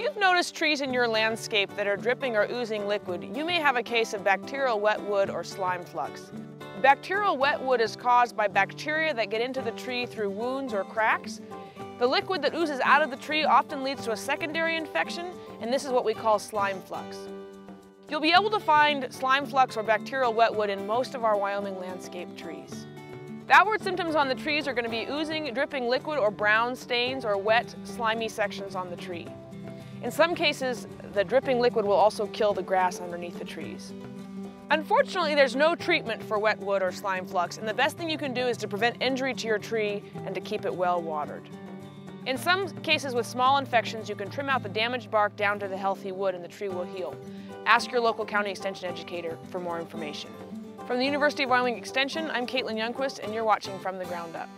you've noticed trees in your landscape that are dripping or oozing liquid, you may have a case of bacterial wetwood or slime flux. Bacterial wetwood is caused by bacteria that get into the tree through wounds or cracks. The liquid that oozes out of the tree often leads to a secondary infection, and this is what we call slime flux. You'll be able to find slime flux or bacterial wetwood in most of our Wyoming landscape trees. The outward symptoms on the trees are going to be oozing, dripping liquid or brown stains or wet, slimy sections on the tree. In some cases, the dripping liquid will also kill the grass underneath the trees. Unfortunately, there's no treatment for wet wood or slime flux, and the best thing you can do is to prevent injury to your tree and to keep it well watered. In some cases with small infections, you can trim out the damaged bark down to the healthy wood and the tree will heal. Ask your local county extension educator for more information. From the University of Wyoming Extension, I'm Caitlin Youngquist and you're watching From the Ground Up.